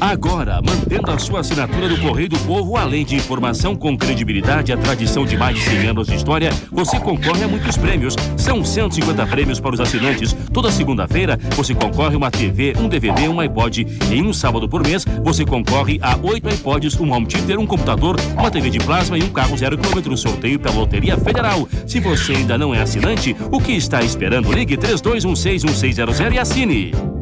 Agora, mantendo a sua assinatura do Correio do Povo, além de informação com credibilidade, e a tradição de mais de 100 anos de história, você concorre a muitos prêmios. São 150 prêmios para os assinantes. Toda segunda-feira, você concorre a uma TV, um DVD, um iPod. Em um sábado por mês, você concorre a oito iPods, um home theater, um computador, uma TV de plasma e um carro zero quilômetro. Sorteio pela Loteria Federal. Se você ainda não é assinante, o que está esperando? Ligue 32161600 e assine.